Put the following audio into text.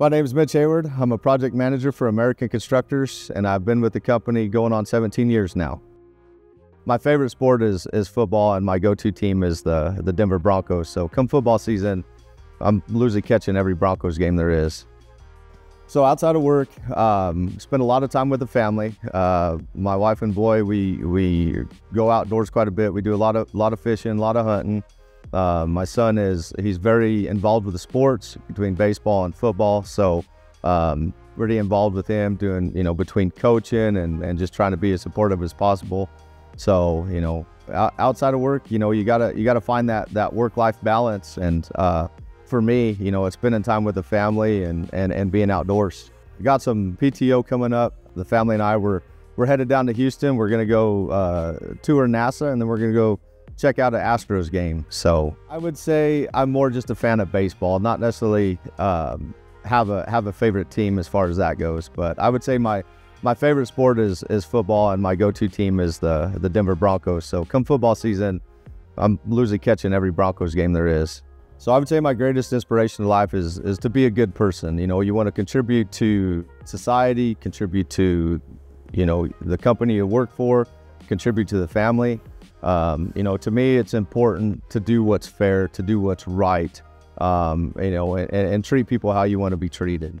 My name is Mitch Hayward. I'm a project manager for American Constructors, and I've been with the company going on 17 years now. My favorite sport is is football, and my go-to team is the the Denver Broncos. So come football season, I'm usually catching every Broncos game there is. So outside of work, um, spend a lot of time with the family. Uh, my wife and boy, we we go outdoors quite a bit. We do a lot of lot of fishing, a lot of hunting. Uh, my son is he's very involved with the sports between baseball and football. So um, really involved with him doing you know between coaching and and just trying to be as supportive as possible. So you know outside of work, you know you gotta you gotta find that that work life balance and. Uh, for me, you know, it's spending time with the family and, and, and being outdoors. We got some PTO coming up. The family and I were we're headed down to Houston. We're gonna go uh, tour NASA, and then we're gonna go check out an Astros game. So I would say I'm more just a fan of baseball, not necessarily um, have a have a favorite team as far as that goes. But I would say my my favorite sport is is football, and my go-to team is the the Denver Broncos. So come football season, I'm losing catching every Broncos game there is. So I would say my greatest inspiration in life is is to be a good person. You know, you want to contribute to society, contribute to, you know, the company you work for, contribute to the family. Um, you know, to me, it's important to do what's fair, to do what's right. Um, you know, and, and treat people how you want to be treated.